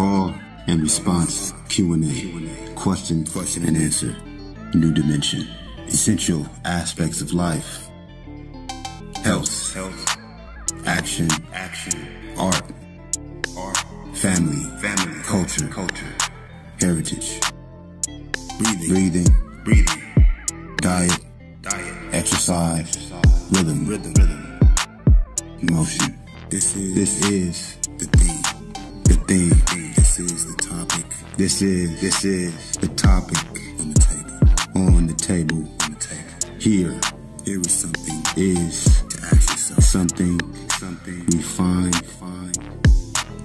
Call and response Q&A. Question, and answer. New dimension. Essential aspects of life. Health. Health. Action. Action. Art. Art. Family. Family. Culture. Culture. Heritage. Breathing. Diet. Diet. Exercise. Rhythm. Emotion. This is. The theme. The theme. This is the topic. This is. This is the topic on the table. On the table. On the table. Here. Here is something. Is to ask yourself something. Something we find. Find.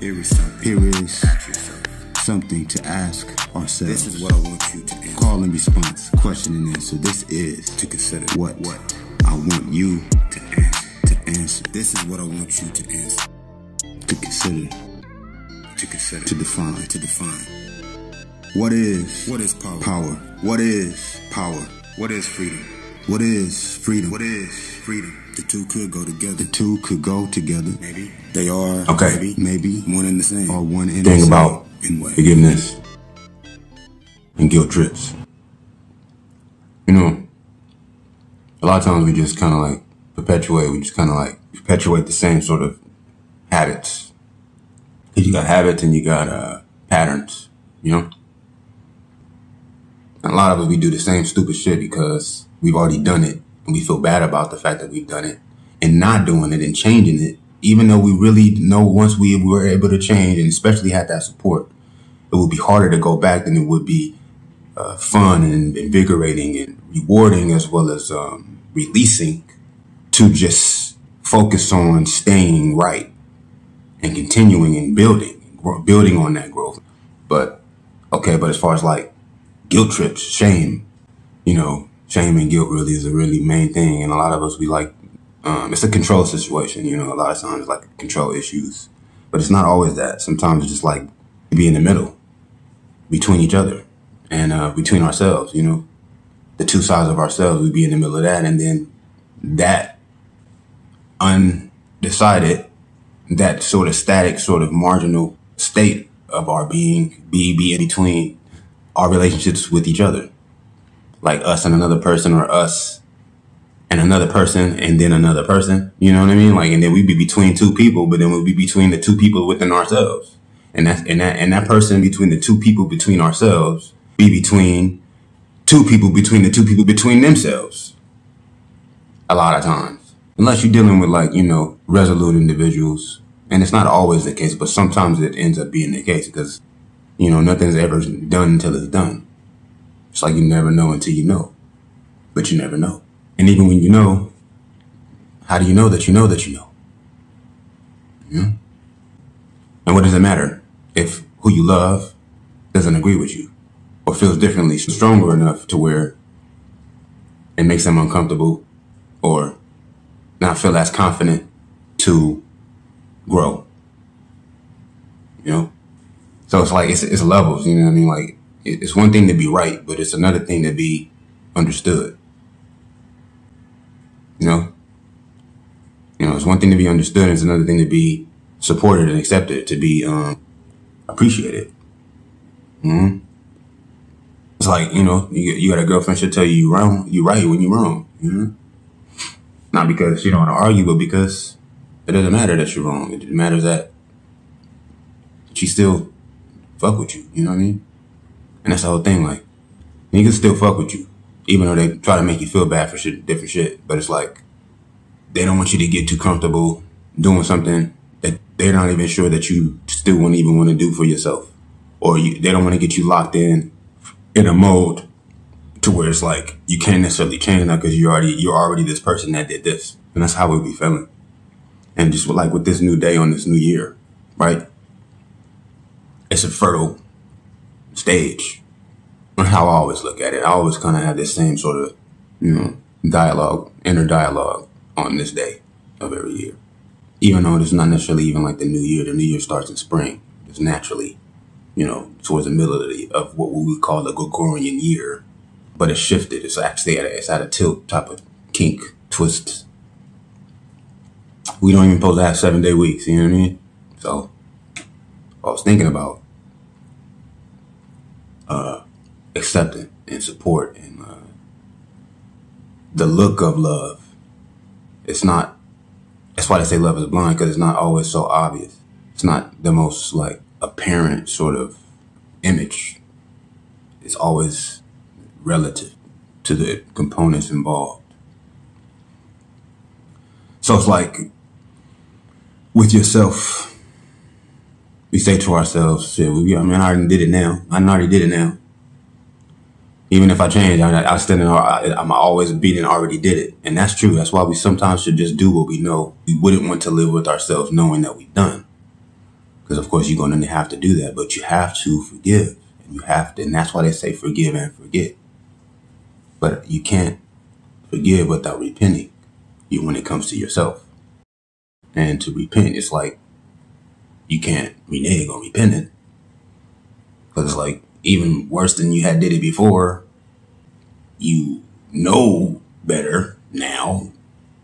Here is something. Here is ask yourself something to ask ourselves. This is what I want you to answer. Call and response, question and answer. This is to consider what what I want you to answer. To answer. This is what I want you to answer. To consider. To consider. To define. To define. What is what is power? Power. What is power? What is freedom? What is freedom? What is freedom? The two could go together. The two could go together. Maybe they are. Okay. Maybe, maybe one and the same. Or one and Thing the same. about in forgiveness and guilt trips. You know, a lot of times we just kind of like perpetuate, we just kind of like perpetuate the same sort of habits. You got habits and you got uh, patterns, you know? A lot of us, we do the same stupid shit because we've already done it and we feel bad about the fact that we've done it and not doing it and changing it, even though we really know once we were able to change and especially had that support, it would be harder to go back than it would be uh, fun and invigorating and rewarding as well as um, releasing to just focus on staying right and continuing and building, building on that growth. But okay, but as far as like guilt trips, shame, you know, shame and guilt really is a really main thing. And a lot of us, we like, um, it's a control situation, you know, a lot of times like control issues, but it's not always that. Sometimes it's just like be in the middle between each other and uh, between ourselves, you know, the two sides of ourselves, we be in the middle of that. And then that undecided, that sort of static, sort of marginal state of our being be, be in between our relationships with each other like us and another person or us and another person and then another person. You know what I mean? Like, and then we'd be between two people, but then we'd be between the two people within ourselves. And that, and that, and that person between the two people between ourselves be between two people between the two people between themselves. A lot of times. Unless you're dealing with like, you know, resolute individuals. And it's not always the case, but sometimes it ends up being the case because, you know, nothing's ever done until it's done. It's like you never know until you know, but you never know. And even when you know, how do you know that you know that you know? Yeah. And what does it matter if who you love doesn't agree with you or feels differently, stronger enough to where it makes them uncomfortable or not feel as confident to grow? You know? So it's like, it's, it's levels, you know what I mean? Like, it's one thing to be right, but it's another thing to be understood. You know? You know, it's one thing to be understood, and it's another thing to be supported and accepted, to be um, appreciated. hmm It's like, you know, you, you got a girlfriend, she'll tell you you wrong, you right when you're wrong. You know? Not because you don't want to argue, but because it doesn't matter that you're wrong. It matters that she still fuck with you. You know what I mean? And that's the whole thing. Like, niggas still fuck with you, even though they try to make you feel bad for shit, different shit. But it's like they don't want you to get too comfortable doing something that they're not even sure that you still wouldn't even want to do for yourself, or you, they don't want to get you locked in in a mode to where it's like you can't necessarily change now because you already you're already this person that did this, and that's how we'll be feeling. And just like with this new day on this new year, right? It's a fertile stage. And how I always look at it, I always kind of have this same sort of, you know, dialogue, inner dialogue on this day of every year. Even though it's not necessarily even like the new year, the new year starts in spring. It's naturally, you know, towards the middle of, the, of what we would call the Gregorian year. But it's shifted. It's actually at a, it's at a tilt type of kink, twist. We don't even supposed to have seven day weeks, you know what I mean? So I was thinking about uh, accepting and support and uh, the look of love. It's not. That's why they say love is blind because it's not always so obvious. It's not the most like apparent sort of image. It's always relative to the components involved. So it's like with yourself, we say to ourselves, we, I mean, I already did it now. I already did it now. Even if I change, I, I still, I'm always beating already did it. And that's true. That's why we sometimes should just do what we know. We wouldn't want to live with ourselves knowing that we've done. Because of course you're going to have to do that, but you have to forgive and you have to, and that's why they say forgive and forget. But you can't forgive without repenting you when it comes to yourself. And to repent, it's like you can't renege on repenting. Because it's like even worse than you had did it before, you know better now,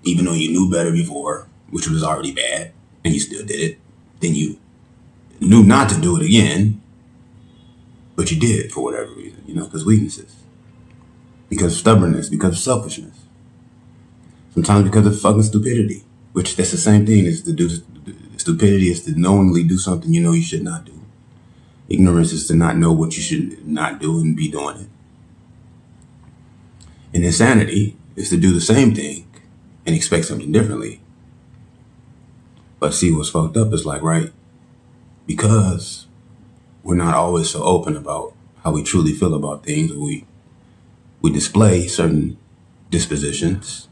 even though you knew better before, which was already bad, and you still did it, then you knew not to do it again, but you did for whatever reason, you know, because weaknesses, because of stubbornness, because of selfishness, sometimes because of fucking stupidity, which that's the same thing as to do stupidity is to knowingly do something you know you should not do. Ignorance is to not know what you should not do and be doing it. And insanity is to do the same thing and expect something differently. But see, what's fucked up is like, right, because we're not always so open about how we truly feel about things, we we display certain dispositions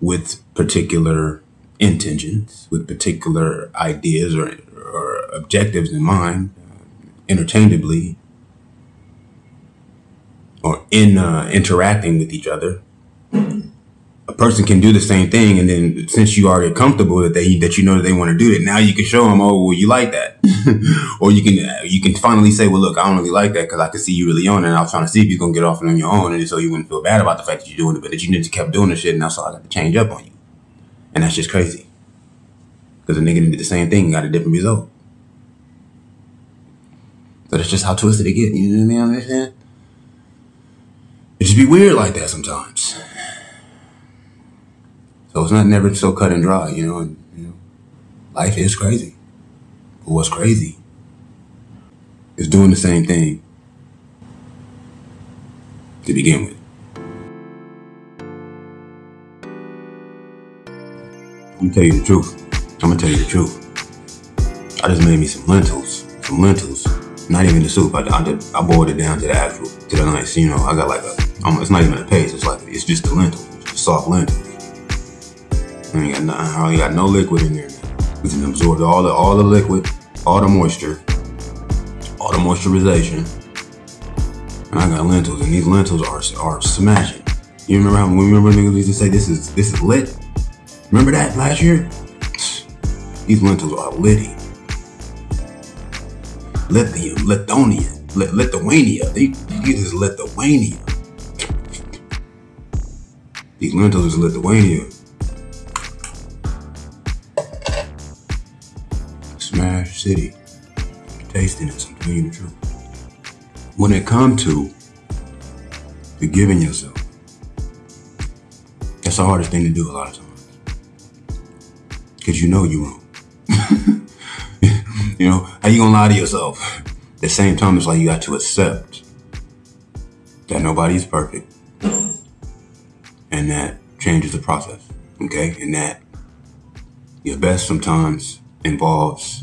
with particular intentions, with particular ideas or, or objectives in mind, uh, interchangeably, or in uh, interacting with each other. A person can do the same thing, and then since you are comfortable that they that you know that they want to do it, now you can show them, oh, well, you like that, or you can uh, you can finally say, well, look, I don't really like that because I can see you really on it. And I was trying to see if you're gonna get off on your own, and so you wouldn't feel bad about the fact that you're doing it, but that you just kept doing the shit, and that's all I got to change up on you. And that's just crazy. Because a nigga did the same thing and got a different result. So that's just how twisted it get. You know what I mean? It just be weird like that sometimes. So it's not never so cut and dry, you know. And, you know, life is crazy. But what's crazy is doing the same thing to begin with. I'm gonna tell you the truth. I'm gonna tell you the truth. I just made me some lentils, some lentils. Not even the soup. I, I, I boiled it down to the actual, to the nice. You know, I got like a. It's not even a paste. It's like it's just the lentil, just soft lentils. I ain't got nothing. I only got no liquid in there. We can absorb all the all the liquid, all the moisture, all the moisturization. And I got lentils, and these lentils are are smashing. You remember how we remember niggas used to say this is this is lit? Remember that last year? These lentils are litty. Lithium, Lithuanian, Lithuania. These, these is Lithuania. These lentils is Lithuania. City. Tasting it, I'm telling you the truth. When it comes to forgiving yourself, that's the hardest thing to do a lot of times because you know you're wrong. you know, how you gonna lie to yourself? At the same time, it's like you got to accept that nobody's perfect and that changes the process, okay? And that your best sometimes involves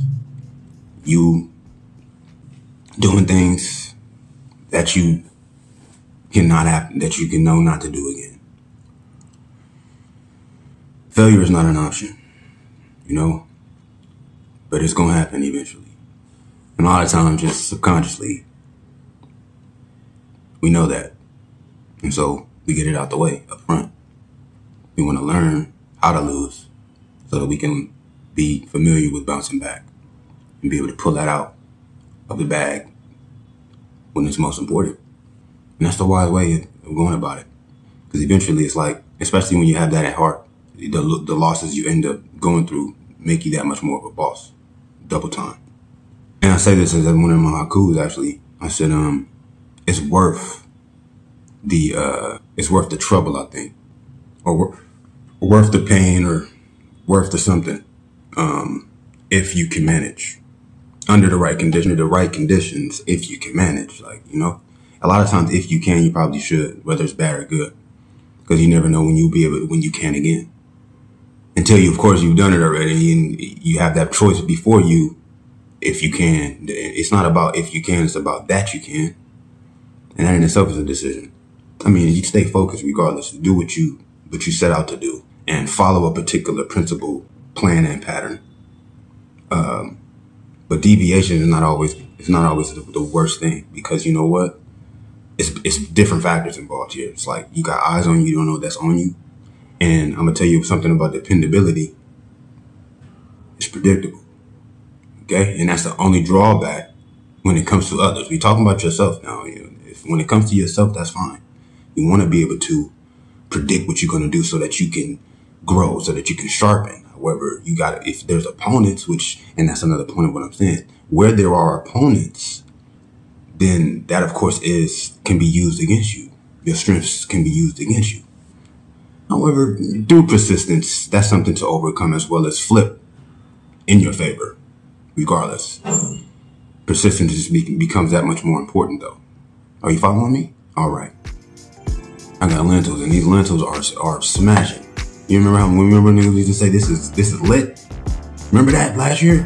you doing things that you cannot happen, that you can know not to do again. Failure is not an option you know? But it's gonna happen eventually. And a lot of times, just subconsciously, we know that. And so we get it out the way up front. We wanna learn how to lose so that we can be familiar with bouncing back and be able to pull that out of the bag when it's most important. And that's the wise way of going about it. Because eventually it's like, especially when you have that at heart, the, the losses you end up going through make you that much more of a boss. Double time. And I say this as one of my haikus actually. I said, um, it's worth the uh, it's worth the trouble, I think, or worth the pain, or worth the something, um, if you can manage under the right condition, or the right conditions, if you can manage. Like you know, a lot of times, if you can, you probably should, whether it's bad or good, because you never know when you'll be able when you can again. Until you, of course, you've done it already, and you have that choice before you if you can. It's not about if you can, it's about that you can. And that in itself is a decision. I mean, you stay focused regardless. Do what you what you set out to do and follow a particular principle, plan, and pattern. Um, but deviation is not always it's not always the, the worst thing because you know what? It's it's different factors involved here. It's like you got eyes on you, you don't know that's on you. And I'm gonna tell you something about dependability. It's predictable. Okay, and that's the only drawback when it comes to others. We're talking about yourself now. You know, if, when it comes to yourself, that's fine. You want to be able to predict what you're going to do so that you can grow, so that you can sharpen. However, you got if there's opponents, which and that's another point of what I'm saying. Where there are opponents, then that of course is can be used against you. Your strengths can be used against you. However, through persistence, that's something to overcome as well as flip in your favor regardless. Persistence becomes that much more important, though. Are you following me? All right. I got lentils, and these lentils are are smashing. You remember how we remember niggas used to say this is this is lit? Remember that last year?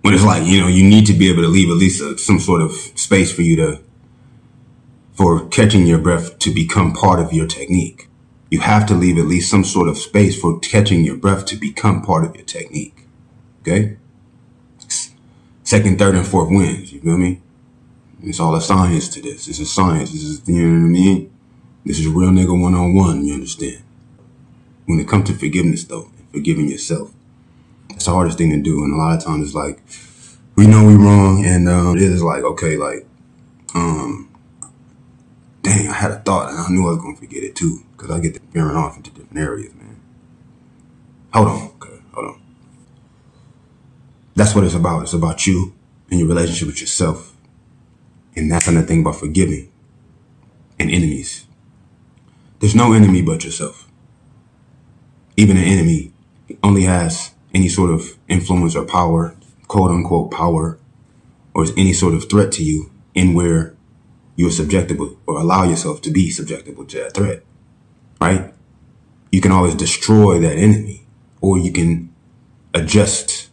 When it's like you know you need to be able to leave at least a, some sort of space for you to for catching your breath to become part of your technique. You have to leave at least some sort of space for catching your breath to become part of your technique. Okay? second, third, and fourth wins. You feel me? It's all a science to this. It's a science. This is, you know what I mean? This is real nigga one on one, you understand? When it comes to forgiveness, though, forgiving yourself, it's the hardest thing to do. And a lot of times it's like, we know we wrong. And um, it is like, okay, like, um, dang, I had a thought and I knew I was going to forget it too. Because I get to veering off into different areas, man. Hold on. Okay, hold on. That's what it's about. It's about you and your relationship with yourself. And that's another thing about forgiving and enemies. There's no enemy but yourself. Even an enemy only has any sort of influence or power, quote unquote power, or is any sort of threat to you in where you're subjectable or allow yourself to be subjectable to that threat. Right? You can always destroy that enemy or you can adjust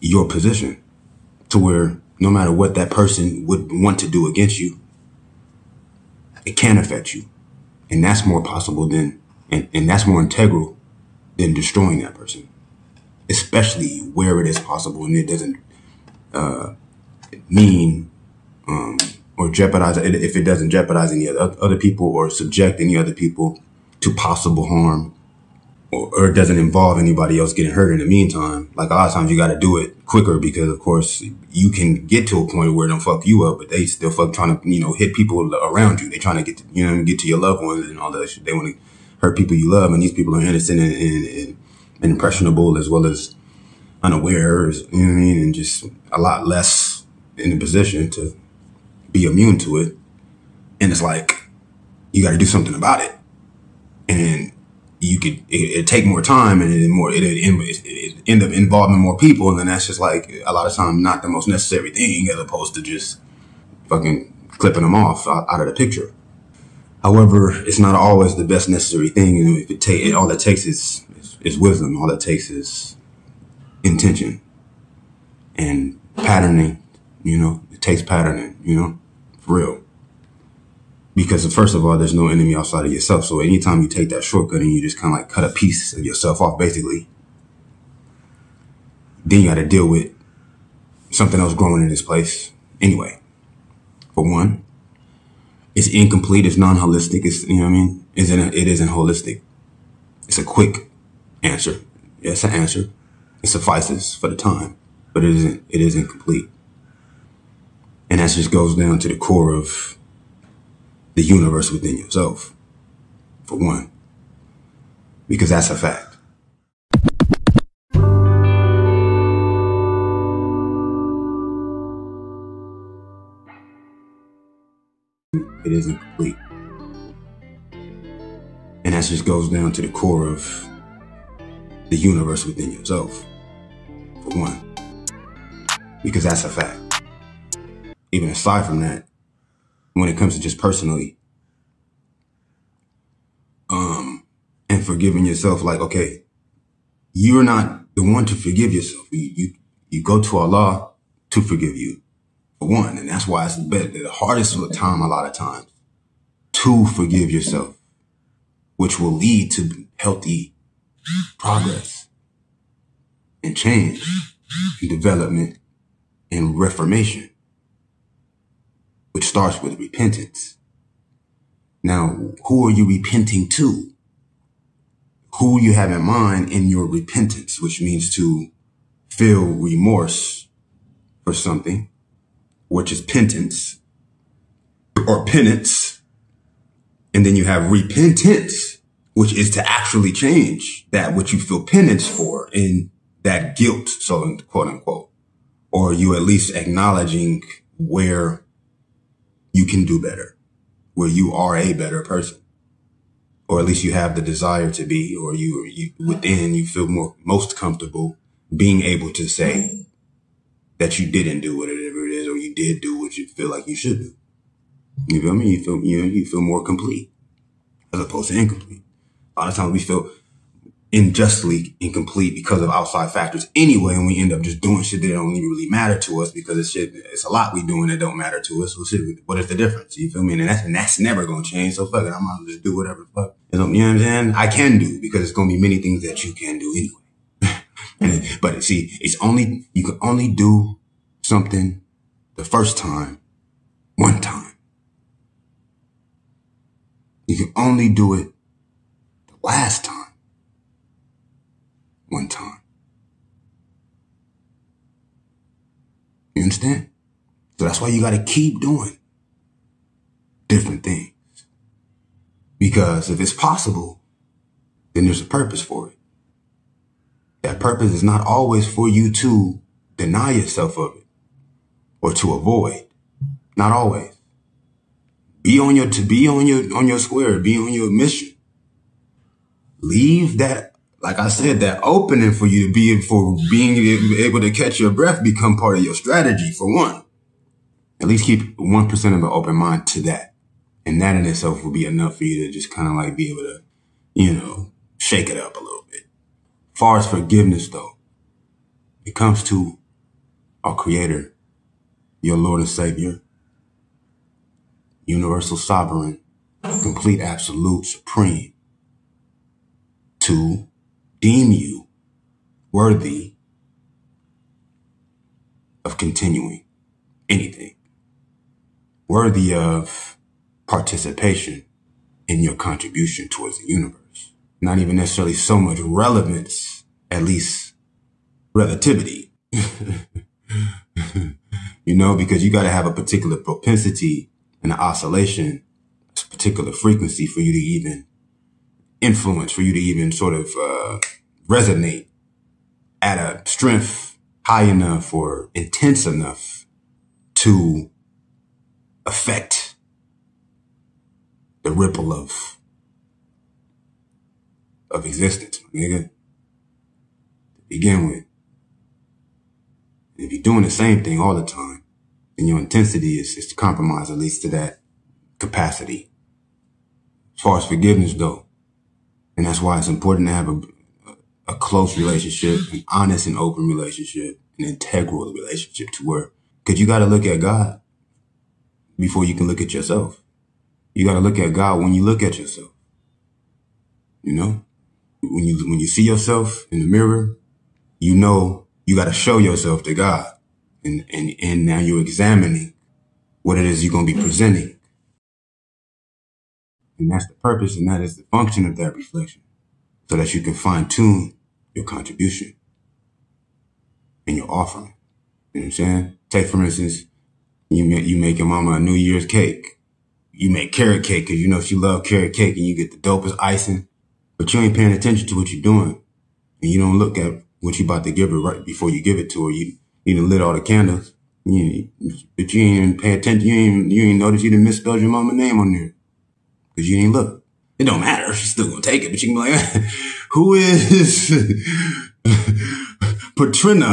your position to where no matter what that person would want to do against you, it can affect you. And that's more possible than, and, and that's more integral than destroying that person, especially where it is possible and it doesn't uh, mean um, or jeopardize if it doesn't jeopardize any other, other people or subject any other people to possible harm or, or it doesn't involve anybody else getting hurt in the meantime. Like a lot of times you got to do it quicker because of course you can get to a point where they don't fuck you up, but they still fuck trying to, you know, hit people around you. They trying to get to, you know, get to your loved ones and all that shit. They want to hurt people you love. And these people are innocent and, and, and, impressionable as well as unaware, you know what I mean? And just a lot less in a position to be immune to it. And it's like, you got to do something about it. And you could it, would take more time and it more it it end up involving more people and then that's just like a lot of times not the most necessary thing as opposed to just fucking clipping them off out, out of the picture. However, it's not always the best necessary thing, and if it take all it takes is, is is wisdom. All it takes is intention and patterning. You know, it takes patterning. You know, for real. Because first of all, there's no enemy outside of yourself. So anytime you take that shortcut and you just kind of like cut a piece of yourself off, basically, then you got to deal with something else growing in this place. Anyway, for one, it's incomplete. It's non-holistic. It's you know what I mean. Isn't it isn't holistic. It's a quick answer. It's an answer. It suffices for the time, but it isn't. It isn't complete. And that just goes down to the core of the universe within yourself, for one, because that's a fact. It isn't complete. And that just goes down to the core of the universe within yourself, for one. Because that's a fact. Even aside from that, when it comes to just personally, um, and forgiving yourself, like, okay, you're not the one to forgive yourself. You, you, you go to Allah to forgive you, one. And that's why it's the, the hardest time, a lot of times, to forgive yourself, which will lead to healthy progress and change and development and reformation, which starts with repentance. Now, who are you repenting to? Who you have in mind in your repentance, which means to feel remorse for something, which is penance or penance. And then you have repentance, which is to actually change that which you feel penance for in that guilt, so quote unquote, or you at least acknowledging where you can do better where you are a better person, or at least you have the desire to be, or you, you within you feel more most comfortable being able to say that you didn't do what it is, did do what you feel like you should do. You feel me? You feel you know, you feel more complete as opposed to incomplete. A lot of times we feel unjustly incomplete because of outside factors anyway, and we end up just doing shit that don't even really matter to us because it's shit, it's a lot we doing that don't matter to us. So shit, what is the difference? You feel me? And that's, and that's never gonna change. So fuck it, I'm gonna just do whatever the fuck. You know what I'm saying? I can do because it's gonna be many things that you can do anyway. but see, it's only, you can only do something the first time, one time. You can only do it the last time one time. You understand? So that's why you got to keep doing different things. Because if it's possible, then there's a purpose for it. That purpose is not always for you to deny yourself of it or to avoid. Not always. Be on your, to be on your, on your square, be on your mission. Leave that like I said, that opening for you to be for being able to catch your breath become part of your strategy for one. At least keep 1% of an open mind to that. And that in itself will be enough for you to just kind of like be able to, you know, shake it up a little bit. Far as forgiveness though, it comes to our creator, your Lord and Savior, universal sovereign, complete absolute supreme, to deem you worthy of continuing anything, worthy of participation in your contribution towards the universe. Not even necessarily so much relevance, at least relativity. you know, because you got to have a particular propensity and an oscillation, a particular frequency for you to even influence for you to even sort of uh, resonate at a strength high enough or intense enough to affect the ripple of of existence, nigga. To begin with. if you're doing the same thing all the time, then your intensity is, is to compromise at least to that capacity. As far as forgiveness though, and that's why it's important to have a, a close relationship, an honest and open relationship, an integral relationship to where, cause you got to look at God before you can look at yourself. You got to look at God when you look at yourself. You know, when you, when you see yourself in the mirror, you know, you got to show yourself to God. And, and, and now you're examining what it is you're going to be mm-hmm. presenting. And that's the purpose and that is the function of that reflection so that you can fine tune your contribution and your offering. You know what I'm saying? Take, for instance, you make, you make your mama a New Year's cake. You make carrot cake because you know she love carrot cake and you get the dopest icing, but you ain't paying attention to what you're doing. And you don't look at what you about to give her right before you give it to her. You, you done lit all the candles You, but you ain't even pay attention. You ain't, you ain't notice you didn't misspell your mama name on there. Cause you ain't look. It don't matter. She's still gonna take it, but you can be like, who is Patrina?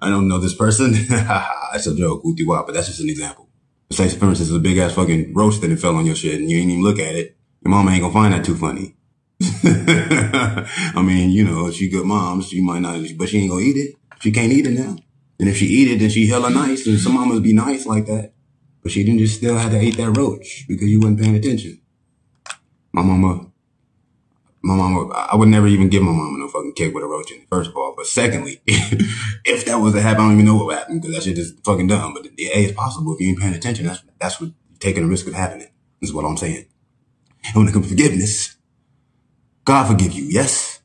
I don't know this person. That's a joke, but that's just an example. Say, for instance, a big ass fucking roast that it fell on your shit and you ain't even look at it. Your mama ain't gonna find that too funny. I mean, you know, she good mom, she might not, but she ain't gonna eat it. She can't eat it now. And if she eat it, then she hella nice. And some mamas be nice like that. But she didn't just still have to eat that roach because you wasn't paying attention. My mama, my mama, I would never even give my mama no fucking cake with a roach in it, first of all. But secondly, if that was to happen, I don't even know what would happen because that shit is fucking dumb. But the A is possible if you ain't paying attention. That's, that's what taking a risk of happening. Is what I'm saying. And when it comes to forgiveness, God forgive you. Yes.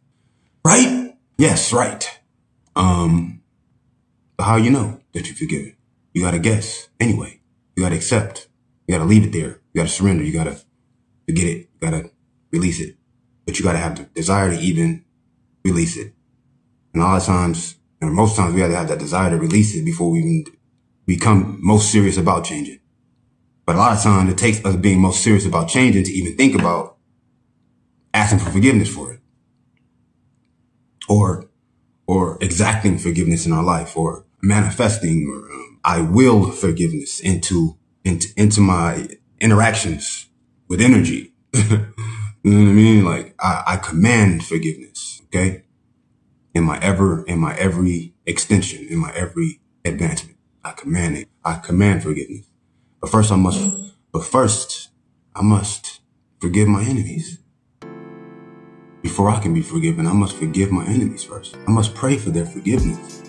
Right? Yes, right. Um, but how you know that you're forgiven? You gotta guess. Anyway, you gotta accept. You gotta leave it there. You gotta surrender. You gotta forget it. You gotta release it. But you gotta have the desire to even release it. And a lot of times, and most times we have to have that desire to release it before we even become most serious about changing. But a lot of times it takes us being most serious about changing to even think about asking for forgiveness for it. Or or exacting forgiveness in our life or manifesting or um, I will forgiveness into, into, into my interactions with energy. you know what I mean? Like I, I command forgiveness. Okay. In my ever, in my every extension, in my every advancement, I command it. I command forgiveness. But first I must, but first I must forgive my enemies. Before I can be forgiven, I must forgive my enemies first. I must pray for their forgiveness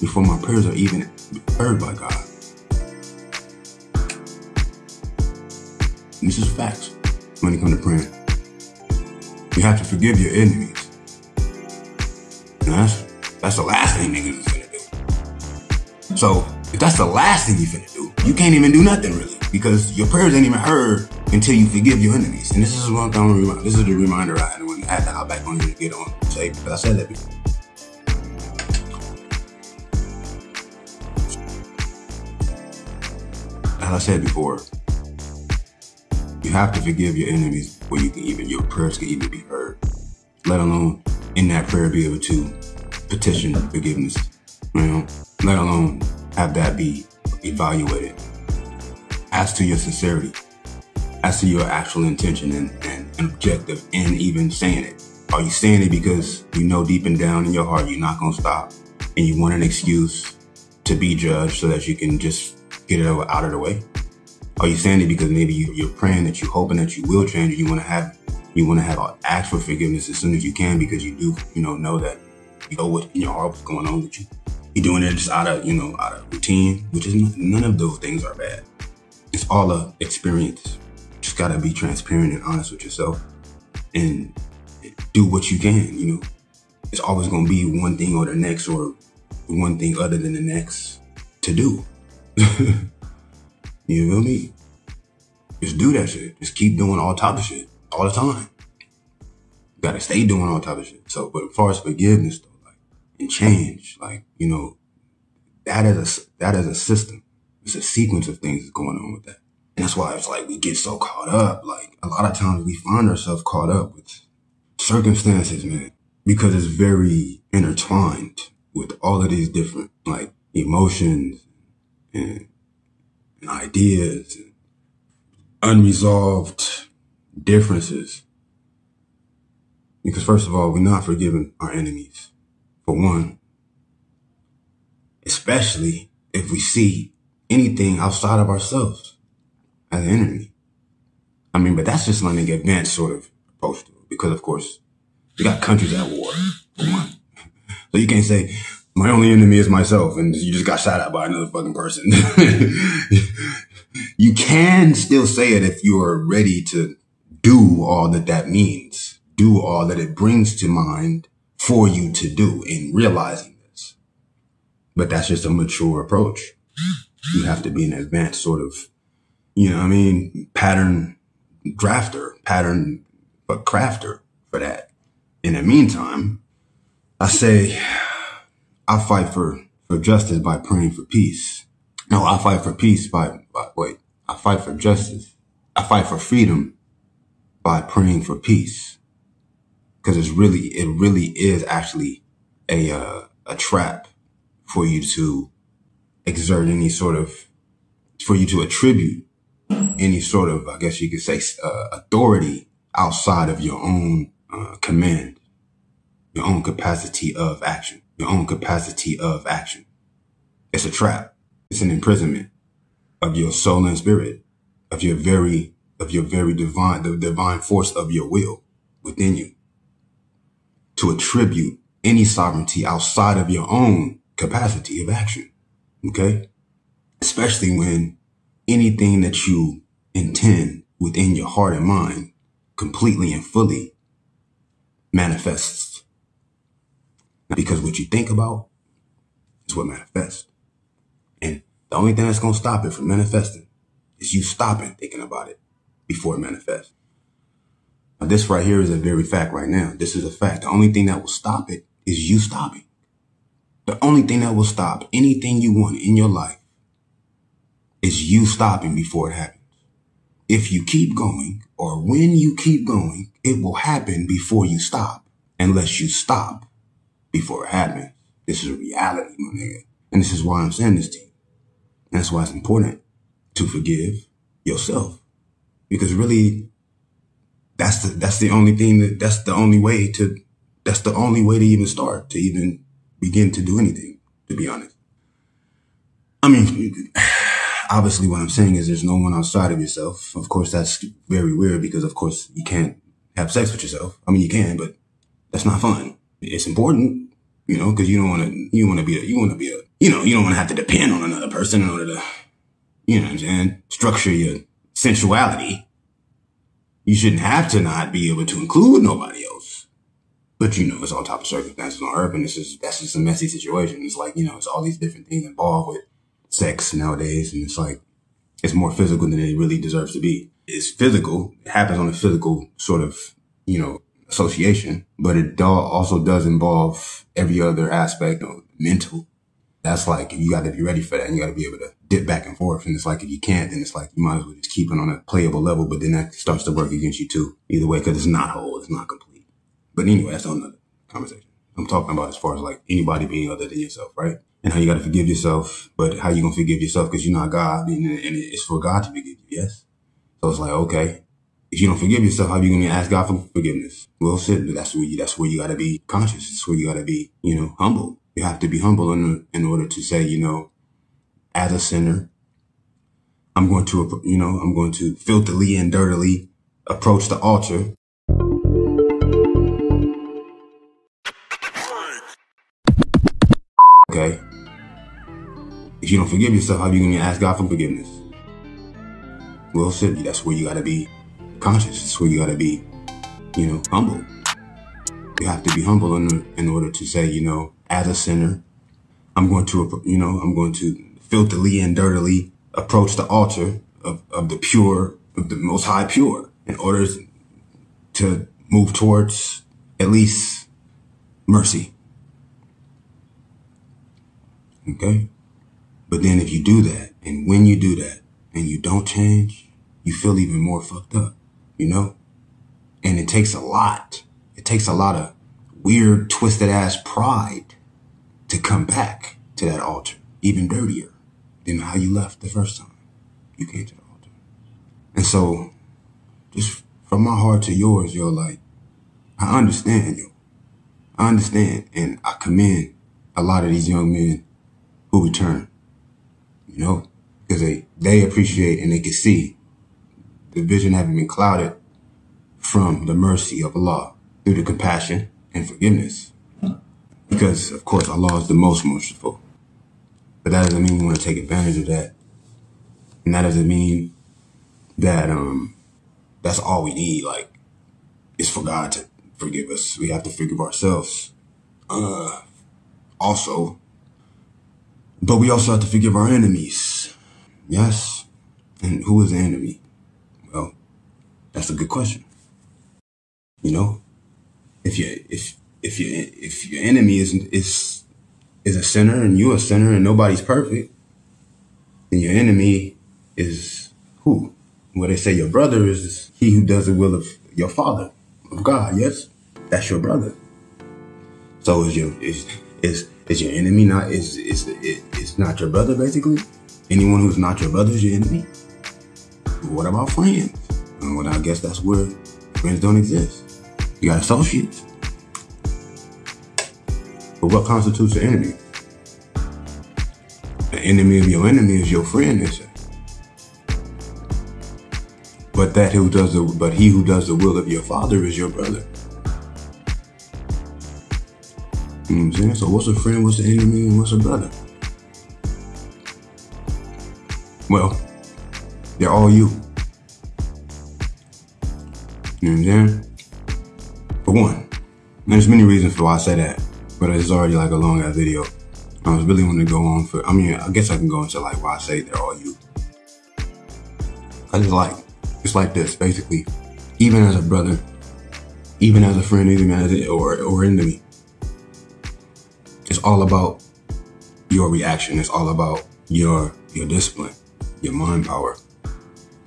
before my prayers are even heard by God. This is facts when it comes to praying. You have to forgive your enemies. And that's, that's the last thing niggas is gonna do. So, if that's the last thing you finna do, you can't even do nothing really because your prayers ain't even heard until you forgive your enemies. And this is what I'm remind. This is the reminder I had to hop back on here to get on say because I said that before. As I said before, you have to forgive your enemies before you can even your prayers can even be heard. Let alone in that prayer be able to petition forgiveness. You know, let alone have that be evaluated as to your sincerity, as see your actual intention and, and, and objective in even saying it. Are you saying it because you know deep and down in your heart you're not going to stop and you want an excuse to be judged so that you can just get it out of the way? Are you saying it because maybe you, are praying that you're hoping that you will change and you want to have you want to have ask for forgiveness as soon as you can because you do you know know that you know what in your heart what's going on with you. You're doing it just out of you know out of routine, which is none of those things are bad it's all a experience. Gotta be transparent and honest with yourself and do what you can, you know. It's always gonna be one thing or the next or one thing other than the next to do. you feel me? Just do that shit. Just keep doing all type of shit all the time. You gotta stay doing all type of shit. So, but as far as forgiveness though, like, and change, like, you know, that is a, that is a system. It's a sequence of things that's going on with that. That's why it's like we get so caught up. Like a lot of times we find ourselves caught up with circumstances, man, because it's very intertwined with all of these different like emotions and, and ideas and unresolved differences. Because first of all, we're not forgiving our enemies, for one. Especially if we see anything outside of ourselves as an enemy. I mean, but that's just an advanced sort of approach to it because, of course, you got countries at war, one. So you can't say, my only enemy is myself and you just got shot at by another fucking person. you can still say it if you are ready to do all that that means, do all that it brings to mind for you to do in realizing this. But that's just a mature approach you have to be an advanced sort of, you know, I mean, pattern drafter, pattern, but crafter for that. In the meantime, I say I fight for for justice by praying for peace. No, I fight for peace by, by wait, I fight for justice. I fight for freedom by praying for peace. Cause it's really, it really is actually a, uh, a trap for you to exert any sort of, for you to attribute any sort of, I guess you could say, uh, authority outside of your own uh, command, your own capacity of action, your own capacity of action. It's a trap. It's an imprisonment of your soul and spirit, of your very, of your very divine, the divine force of your will within you to attribute any sovereignty outside of your own capacity of action. Okay. Especially when anything that you intend within your heart and mind completely and fully manifests. Because what you think about is what manifests. And the only thing that's going to stop it from manifesting is you stopping thinking about it before it manifests. Now, this right here is a very fact right now. This is a fact. The only thing that will stop it is you stopping. The only thing that will stop anything you want in your life is you stopping before it happens. If you keep going or when you keep going, it will happen before you stop unless you stop before it happens. This is a reality, my nigga. And this is why I'm saying this to you. And that's why it's important to forgive yourself. Because really, that's the, that's the only thing that, that's the only way to, that's the only way to even start, to even begin to do anything, to be honest. I mean, obviously what I'm saying is there's no one outside of yourself. Of course, that's very weird because of course you can't have sex with yourself. I mean, you can, but that's not fun. It's important, you know, cause you don't want to, you want to be a, you want to be a, you know, you don't want to have to depend on another person in order to, you know what I'm saying? Structure your sensuality. You shouldn't have to not be able to include nobody else. But you know, it's all type of circumstances on earth and it's just, that's just a messy situation. It's like, you know, it's all these different things involved with sex nowadays. And it's like, it's more physical than it really deserves to be. It's physical. It happens on a physical sort of, you know, association, but it also does involve every other aspect of mental. That's like, you got to be ready for that and you got to be able to dip back and forth. And it's like, if you can't, then it's like, you might as well just keep it on a playable level, but then that starts to work against you too. Either way, cause it's not whole. It's not complete. But anyway, that's another conversation. I'm talking about as far as like anybody being other than yourself, right? And how you got to forgive yourself. But how you gonna forgive yourself because you're not God, and, and it's for God to forgive you. Yes. So it's like okay, if you don't forgive yourself, how are you gonna ask God for forgiveness? Well, shit, that's where you that's where you got to be conscious. It's where you got to be, you know, humble. You have to be humble in in order to say, you know, as a sinner, I'm going to, you know, I'm going to filthily and dirtily approach the altar Okay. If you don't forgive yourself, how are you going to ask God for forgiveness? Well, shit, that's where you got to be conscious. That's where you got to be, you know, humble. You have to be humble in, in order to say, you know, as a sinner, I'm going to, you know, I'm going to filthily and dirtily approach the altar of, of the pure, of the most high pure in order to move towards at least mercy. Okay? But then if you do that, and when you do that, and you don't change, you feel even more fucked up, you know? And it takes a lot. It takes a lot of weird, twisted ass pride to come back to that altar, even dirtier than how you left the first time you came to the altar. And so, just from my heart to yours, you're like, I understand you. I understand. And I commend a lot of these young men who return, you know, because they, they appreciate and they can see the vision having been clouded from the mercy of Allah through the compassion and forgiveness. Because, of course, Allah is the most merciful. But that doesn't mean we want to take advantage of that. And that doesn't mean that um that's all we need. Like, is for God to forgive us. We have to forgive ourselves. Uh, also, but we also have to forgive our enemies. Yes. And who is the enemy? Well, that's a good question. You know, if you if if you if your enemy is is is a sinner and you a sinner and nobody's perfect, then your enemy is who? Well, they say your brother is he who does the will of your father, of God. Yes, that's your brother. So is your is is is your enemy not is is is not your brother basically? Anyone who's not your brother is your enemy. What about friends? Well, I guess that's where friends don't exist. You got associates. But what constitutes an enemy? The enemy of your enemy is your friend, say. But that who does the but he who does the will of your father is your brother. You know what I'm saying? So what's a friend, what's an enemy, and what's a brother? Well, they're all you. You know what I'm saying? For one, there's many reasons for why I say that, but it's already like a long video. I was really wanting to go on for, I mean, I guess I can go into like why I say they're all you. I just like, it's like this, basically. Even as a brother, even as a friend, even as or or enemy, all about your reaction. It's all about your your discipline, your mind power.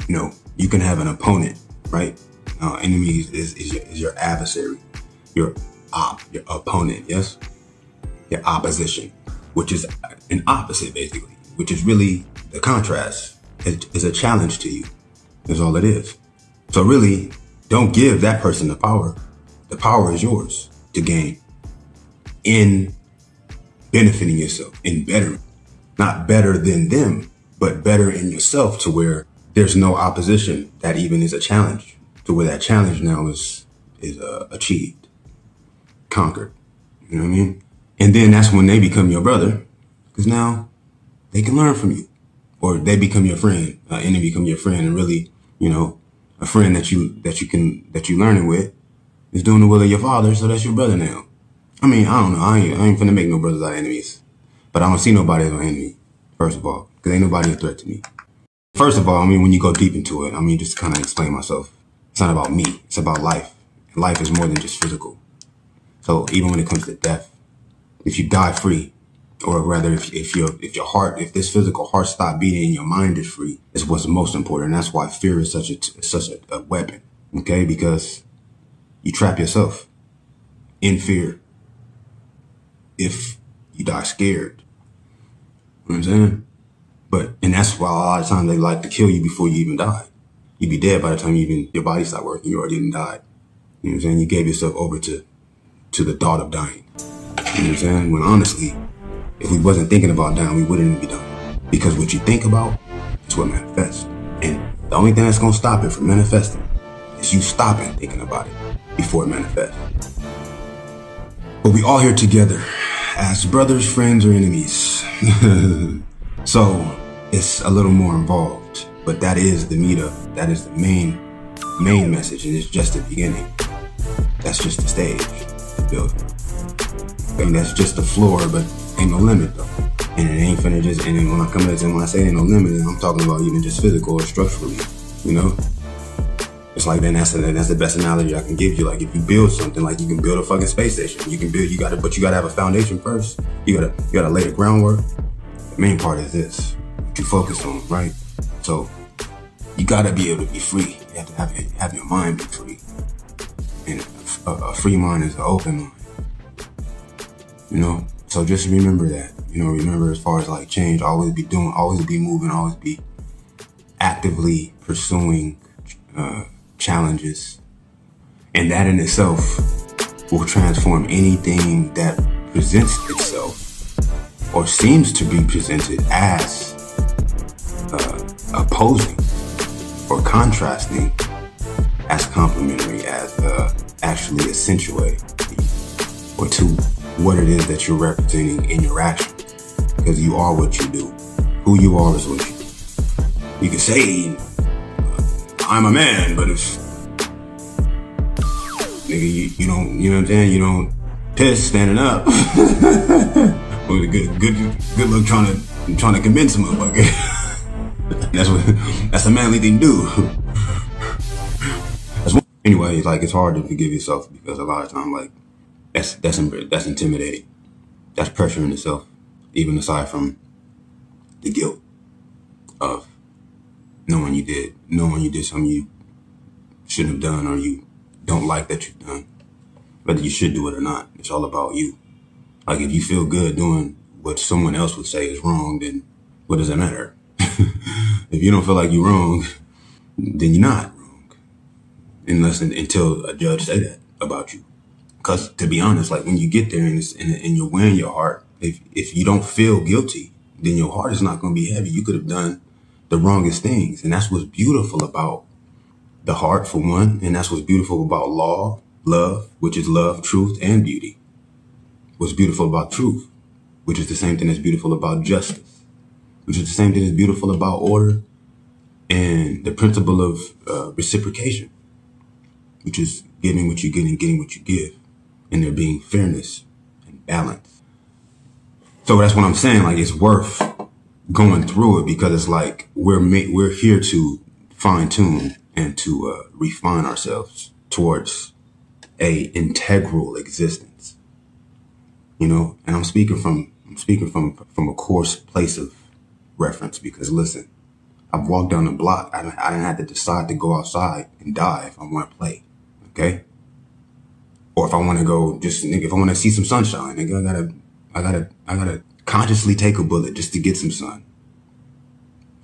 You know, you can have an opponent, right? Uh, enemy is, is, your, is your adversary, your op, your opponent, yes? Your opposition, which is an opposite basically, which is really the contrast. It is a challenge to you. Is all it is. So really, don't give that person the power. The power is yours to gain in benefiting yourself, in bettering. Not better than them, but better in yourself to where there's no opposition that even is a challenge to where that challenge now is is uh, achieved, conquered. You know what I mean? And then that's when they become your brother, because now they can learn from you, or they become your friend, uh, and they become your friend, and really, you know, a friend that you that you can that you learning with is doing the will of your father, so that's your brother now. I mean, I don't know. I ain't, I ain't finna make no brothers out of enemies, but I don't see nobody as an enemy. First of all, because ain't nobody a threat to me. First of all, I mean, when you go deep into it, I mean, just kind of explain myself. It's not about me. It's about life. Life is more than just physical. So even when it comes to death, if you die free, or rather, if, if your if your heart, if this physical heart stop beating and your mind is free, is what's most important. That's why fear is such a such a, a weapon. Okay, because you trap yourself in fear. If you die scared, you know what I'm saying. But and that's why a lot of times they like to kill you before you even die you'd be dead by the time you even your body stopped working. You already didn't die. You know what I'm saying? You gave yourself over to to the thought of dying. You know what I'm saying? When honestly, if we wasn't thinking about dying, we wouldn't even be dying. Because what you think about is what manifests. And the only thing that's gonna stop it from manifesting is you stopping thinking about it before it manifests. But we all here together as brothers, friends, or enemies. so it's a little more involved. But that is the meetup. That is the main main message, and it's just the beginning. That's just the stage, the building. I that's just the floor, but ain't no limit though. And it ain't finna just. And when I come to when I say ain't no limit, I'm talking about even just physical or structurally. You know, it's like then that's the, that's the best analogy I can give you. Like if you build something, like you can build a fucking space station. You can build, you gotta, but you gotta have a foundation first. You gotta, you gotta lay the groundwork. The main part is this: what you focus on, right? So you gotta be able to be free. You have to have, your, have your mind be free. And a, a free mind is an open mind. You know? So just remember that. You know, remember as far as like change, always be doing, always be moving, always be actively pursuing uh, challenges. And that in itself will transform anything that presents itself or seems to be presented as uh, opposing or contrasting as complementary as uh, actually accentuating or to what it is that you're representing in your action. Because you are what you do. Who you are is what you do. You can say, I'm a man, but if nigga, you, you don't, you know what I'm saying? You don't piss standing up. A good, good, good luck trying to, trying to convince a motherfucker. That's what that's a manly thing to do. Anyway, like it's hard to forgive yourself because a lot of time like that's that's that's intimidating. That's pressure in itself. even aside from the guilt of knowing you did, knowing you did something you shouldn't have done or you don't like that you've done, whether you should do it or not. It's all about you. Like if you feel good doing what someone else would say is wrong, then what does it matter? if you don't feel like you're wrong, then you're not wrong. Unless until a judge say that about you. Because to be honest, like when you get there and, and, and you're wearing your heart, if if you don't feel guilty, then your heart is not going to be heavy. You could have done the wrongest things, and that's what's beautiful about the heart, for one, and that's what's beautiful about law, love, which is love, truth, and beauty. What's beautiful about truth, which is the same thing that's beautiful about justice, which is the same thing that's beautiful about order, and the principle of uh, reciprocation, which is giving what you get and getting what you give, and there being fairness and balance. So that's what I'm saying. Like it's worth going through it because it's like we're ma- we're here to fine tune and to uh, refine ourselves towards a integral existence. You know, and I'm speaking from I'm speaking from from a coarse place of reference because listen, I've walked down the block. I didn't, I didn't have to decide to go outside and die if I want to play. Okay. Or if I want to go just, if I want to see some sunshine, I gotta, I gotta, I gotta consciously take a bullet just to get some sun.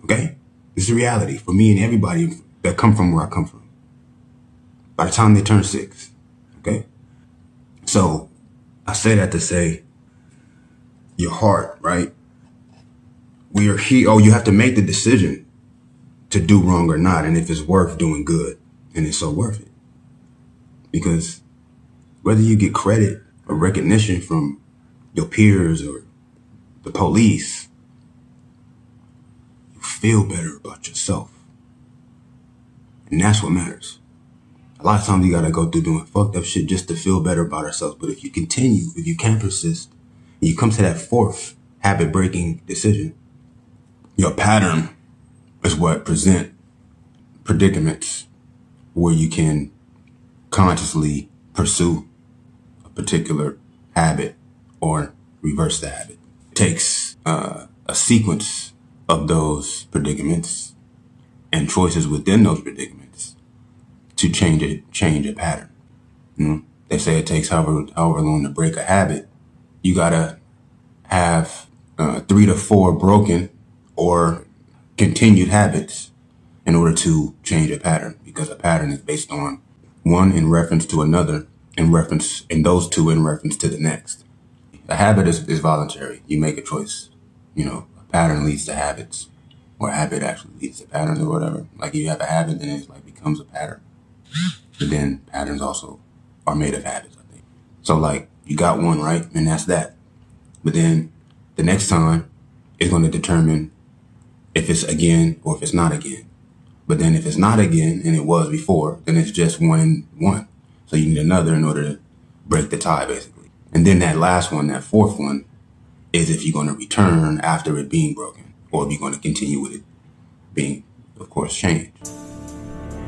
Okay. This is reality for me and everybody that come from where I come from. By the time they turn six. Okay. So I say that to say your heart, right? We are here. Oh, you have to make the decision to do wrong or not, and if it's worth doing good, and it's so worth it. Because whether you get credit or recognition from your peers or the police, you feel better about yourself. And that's what matters. A lot of times you gotta go through doing fucked up shit just to feel better about ourselves. But if you continue, if you can persist, and you come to that fourth habit breaking decision, your pattern is what present predicaments where you can consciously pursue a particular habit or reverse the habit. Takes uh, a sequence of those predicaments and choices within those predicaments to change a change a pattern. They say it takes however however long to break a habit. You gotta have uh, three to four broken or continued habits in order to change a pattern because a pattern is based on one in reference to another in reference in those two in reference to the next a habit is, is voluntary. You make a choice. You know a pattern leads to habits or habit actually leads to patterns or whatever. Like you have a habit then it like becomes a pattern. But then patterns also are made of habits i think. So like you got one right? And that's that. But then the next time is going to determine if it's again or if it's not again. But then if it's not again and it was before, then it's just one one. So you need another in order to break the tie, basically. And then that last one, that fourth one, is if you're going to return after it being broken, or if you're going to continue with it being, of course, changed.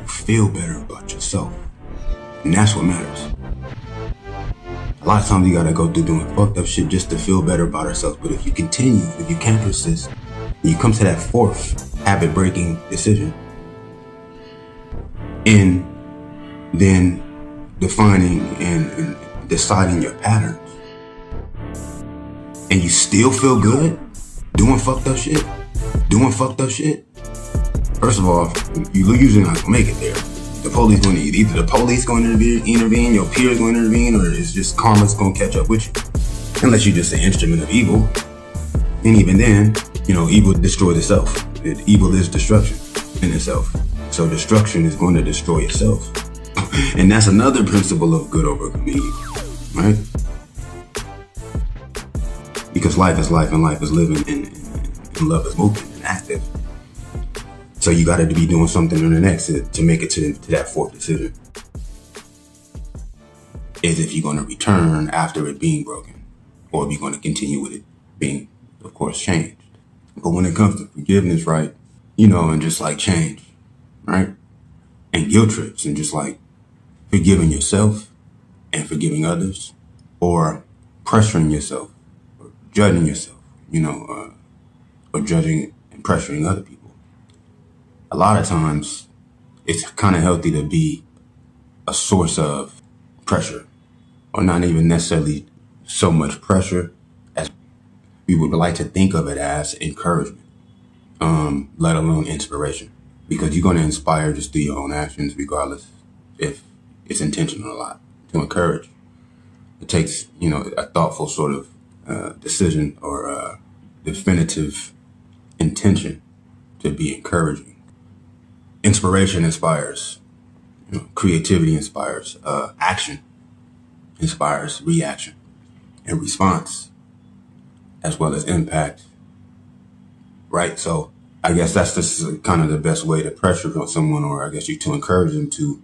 Feel better about yourself. And that's what matters. A lot of times you gotta go through doing fucked up shit just to feel better about ourselves. But if you continue, if you can't persist, you come to that fourth habit breaking decision and then defining and, and deciding your patterns. And you still feel good doing fucked up shit? Doing fucked up shit? First of all you usually not gonna make it there. The police to either the police to intervene your peers to intervene or it's just karma's to catch up with you. Unless you're just an instrument of evil. And even then you know, evil destroys itself. It, evil is destruction in itself. So destruction is going to destroy itself. and that's another principle of good over evil, right? Because life is life and life is living and, and love is moving and active. So you got to be doing something in the next to, to make it to, to that fourth decision. Is if you're going to return after it being broken, or if you're going to continue with it being, of course, changed. But when it comes to forgiveness, right, you know, and just like change, right? And guilt trips and just like forgiving yourself and forgiving others or pressuring yourself or judging yourself you know, uh, or judging and pressuring other people. A lot of times, it's kind of healthy to be a source of pressure, or not even necessarily so much pressure as we would like to think of it as encouragement, um, let alone inspiration, because you're going to inspire just through your own actions, regardless if it's intentional or not. To encourage, it takes you know a thoughtful sort of uh, decision or uh, definitive intention to be encouraging. Inspiration inspires. You know, creativity inspires. Uh, action inspires reaction and response, as well as impact. Right. So I guess that's just kind of the best way to pressure someone, or I guess you to encourage them to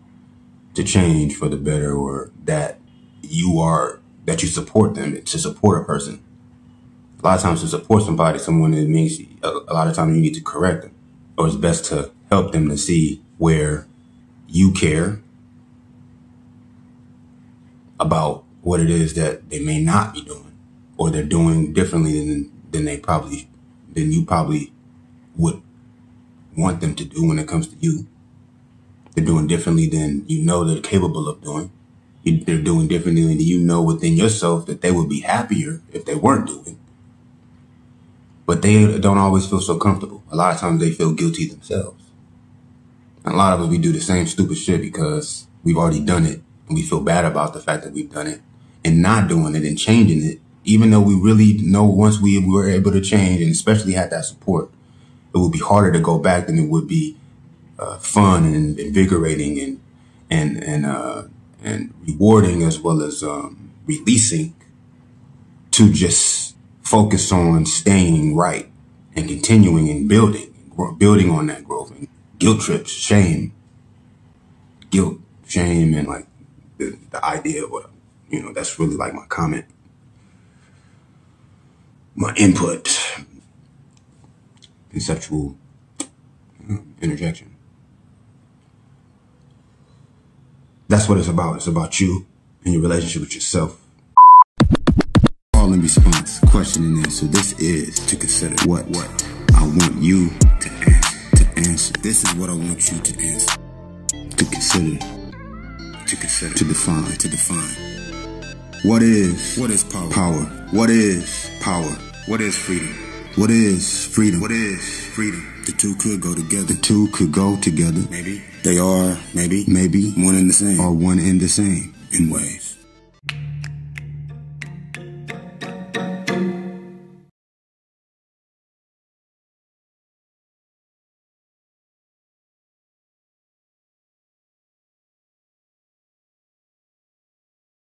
to change for the better, or that you are that you support them to support a person. A lot of times to support somebody, someone it means a, lot of times you need to correct them, or it's best to help them to see where you care about what it is that they may not be doing, or they're doing differently than than they probably than you probably would want them to do when it comes to you. They're doing differently than you know they're capable of doing they're doing differently than you know within yourself that they would be happier if they weren't doing. But they don't always feel so comfortable. A lot of times they feel guilty themselves. And a lot of us, we do the same stupid shit because we've already done it and we feel bad about the fact that we've done it and not doing it and changing it. Even though we really know once we were able to change and especially had that support, it would be harder to go back than it would be uh, fun and invigorating and, and, and, uh, and rewarding as well as um, releasing to just focus on staying right and continuing and building, building on that growth and guilt trips, shame, guilt, shame, and like the, the idea of what, you know, that's really like my comment, my input, conceptual interjection. That's what it's about. It's about you and your relationship with yourself. All in response, question and answer. This is to consider what what I want you to answer. To answer. This is what I want you to answer. To consider. To consider. To define. To define. What is what is power? Power. What is power? What is freedom? What is freedom? What is freedom? The two could go together. The two could go together. Maybe. They are, maybe, maybe, one and the same. Or one and the same in ways.